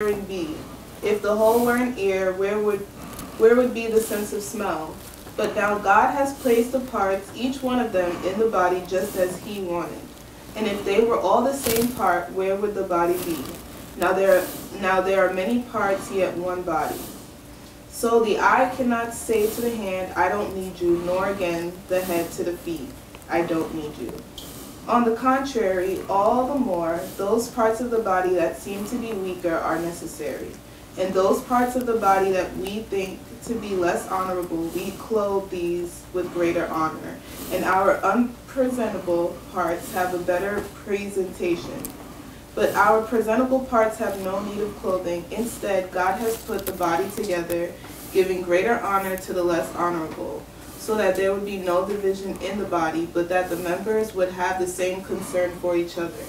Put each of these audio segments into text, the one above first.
hearing be? If the whole were an ear, where would where would be the sense of smell? But now God has placed the parts, each one of them, in the body just as He wanted. And if they were all the same part, where would the body be? Now there, now there are many parts, yet one body. So the eye cannot say to the hand, I don't need you, nor again the head to the feet, I don't need you. On the contrary, all the more, those parts of the body that seem to be weaker are necessary. And those parts of the body that we think to be less honorable, we clothe these with greater honor. And our unpresentable parts have a better presentation. But our presentable parts have no need of clothing. Instead, God has put the body together, giving greater honor to the less honorable, so that there would be no division in the body, but that the members would have the same concern for each other.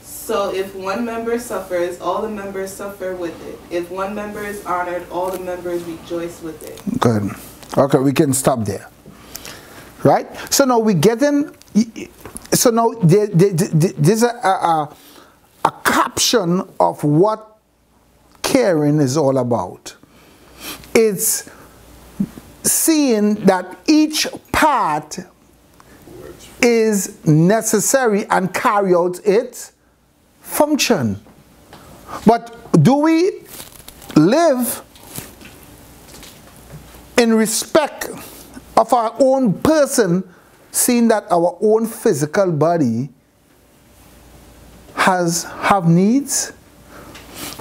So if one member suffers, all the members suffer with it. If one member is honored, all the members rejoice with it. Good. Okay, we can stop there. Right? So now we get in. So now there, there, there's a, a, a caption of what caring is all about. It's seeing that each part is necessary and carry out its function. But do we live in respect of our own person, seeing that our own physical body has have needs?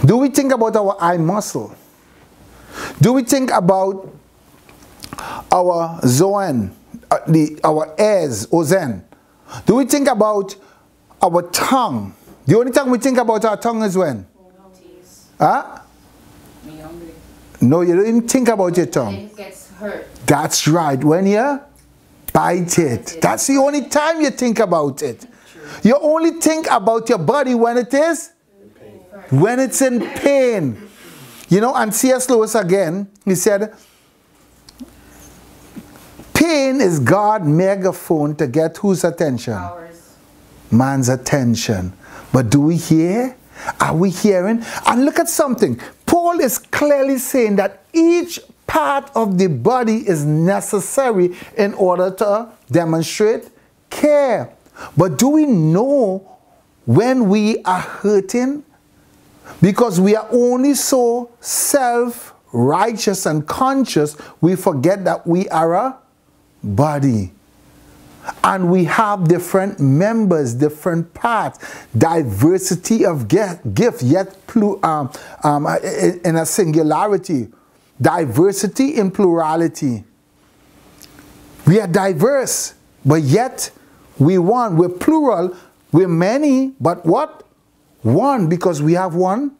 Do we think about our eye muscle? Do we think about our zoan, uh, the, our ears, ozen? Do we think about our tongue? The only time we think about our tongue is when? Huh? No, you don't even think about your tongue. It gets hurt. That's right. When you bite it. That's the only time you think about it. You only think about your body when it is? When it's in pain. You know, and C.S. Lewis again, he said, is God's megaphone to get whose attention? Ours. Man's attention. But do we hear? Are we hearing? And look at something. Paul is clearly saying that each part of the body is necessary in order to demonstrate care. But do we know when we are hurting? Because we are only so self righteous and conscious, we forget that we are a body. And we have different members, different parts, diversity of gift, yet um, um, in a singularity, diversity in plurality. We are diverse, but yet we one. We're plural, we're many, but what? One, because we have one,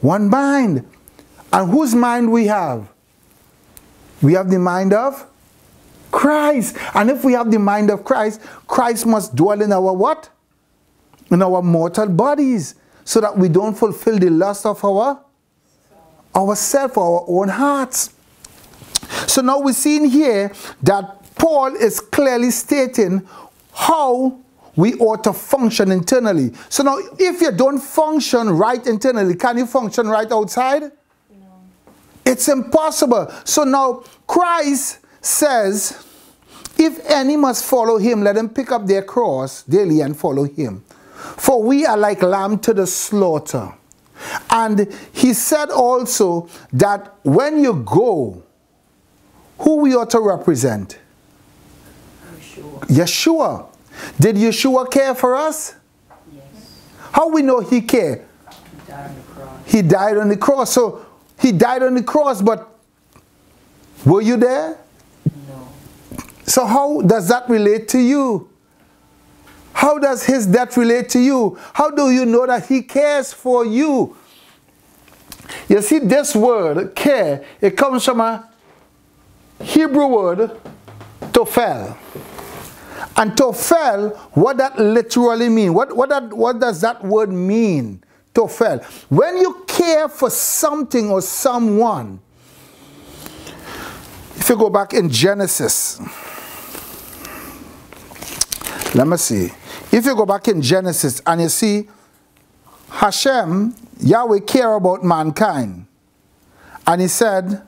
one mind. And whose mind we have? We have the mind of Christ. And if we have the mind of Christ, Christ must dwell in our what? In our mortal bodies, so that we don't fulfill the lust of our ourself, our own hearts. So now we're seeing here that Paul is clearly stating how we ought to function internally. So now, if you don't function right internally, can you function right outside? No. It's impossible. So now, Christ says, if any must follow him, let them pick up their cross daily and follow him. For we are like lamb to the slaughter. And he said also that when you go, who we ought to represent? Yeshua. Yeshua. Did Yeshua care for us? Yes. How we know he cared? He died on the cross. He died on the cross. So he died on the cross, but were you there? So how does that relate to you? How does his death relate to you? How do you know that he cares for you? You see, this word, care, it comes from a Hebrew word, tofel. And tofel, what that literally mean? What, what, that, what does that word mean? Tofel. When you care for something or someone, if you go back in Genesis, let me see. If you go back in Genesis and you see Hashem, Yahweh care about mankind. And he said,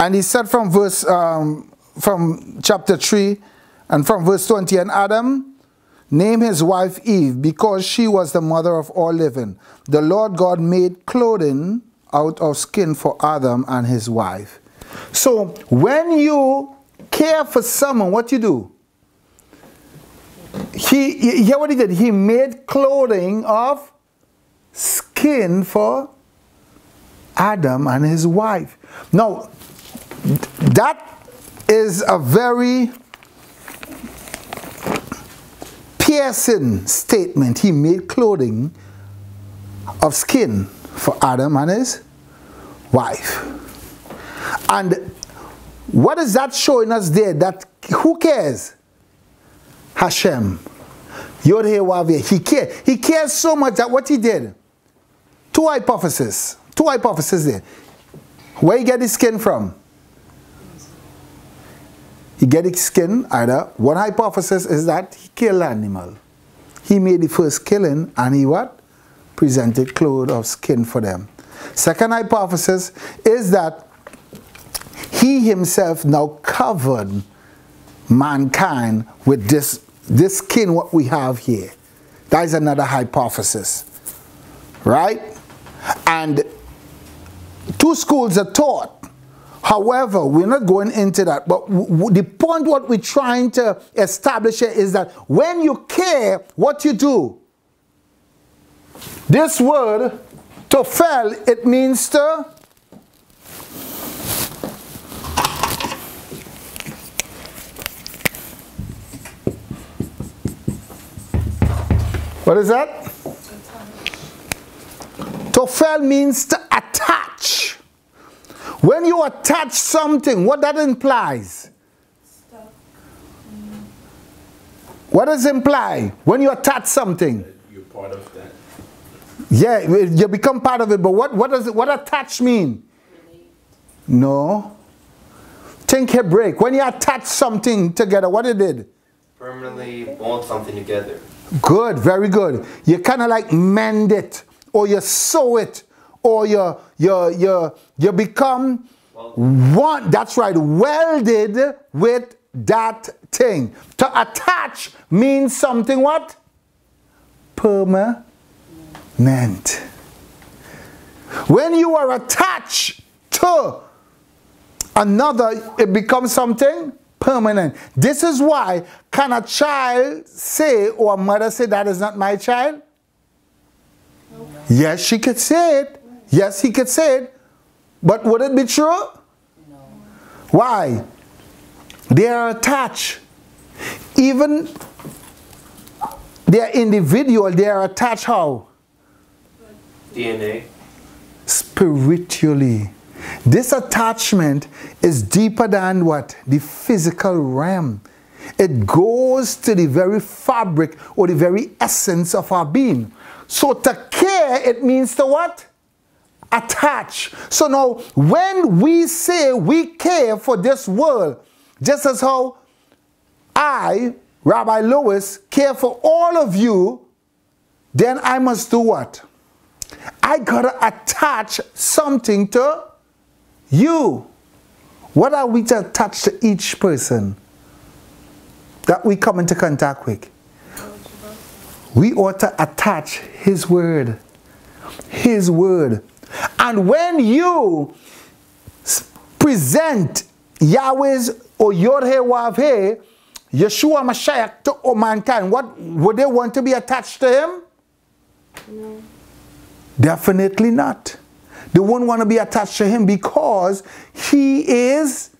and he said from verse um, from chapter 3 and from verse 20 and adam named his wife eve because she was the mother of all living the lord god made clothing out of skin for adam and his wife. So when you care for someone what you do? He he- hear what he did? He made clothing of skin for adam and his wife. Now that is a very piercing statement. He made clothing of skin for Adam and his wife. And what is that showing us there? That who cares? Hashem. Yod He cares. He cares so much that what he did. Two hypotheses. Two hypotheses there. Where he get his skin from? He get his skin either. One hypothesis is that he killed an animal. He made the first killing and he what? Presented clothes of skin for them. Second hypothesis is that he himself now covered mankind with this, this skin what we have here. That is another hypothesis. Right? And two schools are taught. However, we're not going into that. But the point what we're trying to establish here is that when you care, what you do. This word, tofel, it means to What is that? Tofel means to attach. When you attach something, what that implies? What does imply when you attach something? You're part of that. Yeah, you become part of it, but what, what does it, what attach mean? No. Think Hebraic. When you attach something together, what it did? Permanently bond something together. Good, very good. You kind of like mend it, or you sew it, or you you you you become one. That's right, welded with that thing. To attach means something what? Permanent. When you are attached to another, it becomes something permanent. This is why can a child say or a mother say that is not my child? Yes, she could say it. Yes, he could say it. But would it be true? No. Why? They are attached. Even they are individual, they are attached how? DNA. spiritually. This attachment is deeper than what? The physical realm. It goes to the very fabric or the very essence of our being. So to care, it means to what? Attach. So now, when we say we care for this world, just as how I, Rabbi Lewis, care for all of you, then I must do what? I gotta attach something to you. What are we to attach to each person that we come into contact with? We ought to attach His Word. His Word. And when you present Yahweh's or Yod He Wav He, Yeshua Mashiach to mankind, what would they want to be attached to Him? Definitely not. They won't want to be attached to him because he is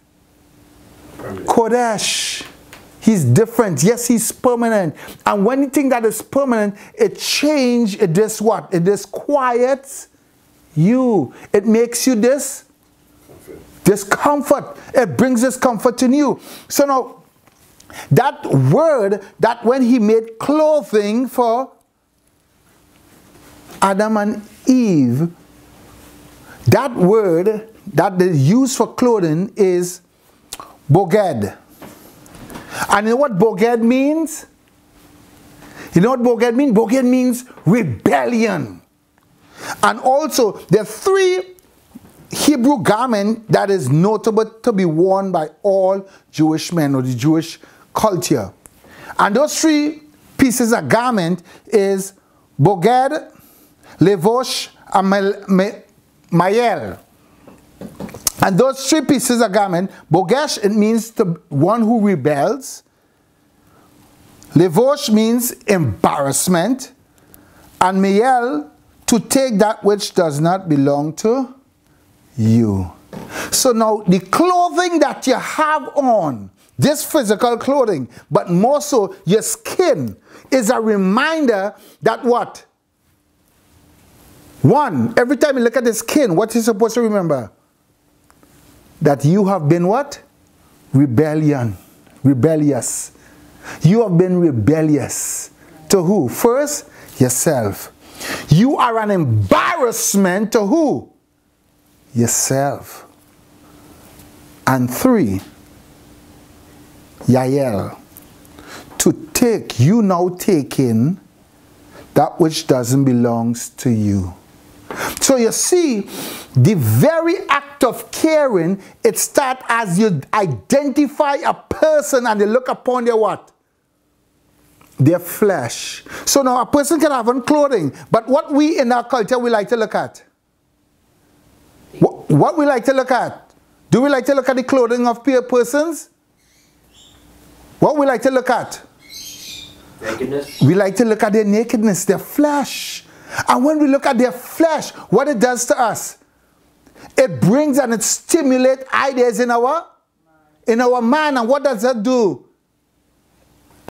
Kodesh. He's different. Yes, he's permanent. And when you think that is permanent, it change, it does what? It disquiets you. It makes you this discomfort. It brings discomfort in you. So now, that word that when he made clothing for Adam and Eve, that word that is used for clothing is Boged. And you know what Boged means? You know what Boged means? Boged means rebellion. And also, there are three Hebrew garment that is notable to be worn by all Jewish men or the Jewish culture. And those three pieces of garment is Boged, Levosh, and Mayel. And those three pieces of garment, Bogesh, it means the one who rebels. Levosh means embarrassment. And Mayel, to take that which does not belong to you. So now the clothing that you have on, this physical clothing, but more so your skin, is a reminder that what? One, every time you look at the skin, what you supposed to remember? That you have been what? Rebellion. Rebellious. You have been rebellious. To who? First, yourself. You are an embarrassment to who? Yourself. And three, Yael. To take, you now taking that which doesn't belongs to you. So you see, the very act of caring, it starts as you identify a person and you look upon their what? Their flesh. So now a person can have on clothing, but what we in our culture we like to look at? What, what we like to look at? Do we like to look at the clothing of peer persons? What we like to look at? Nakedness. We like to look at their nakedness, their flesh. And when we look at their flesh, what it does to us, it brings and it stimulates ideas in our in our mind. And what does that do?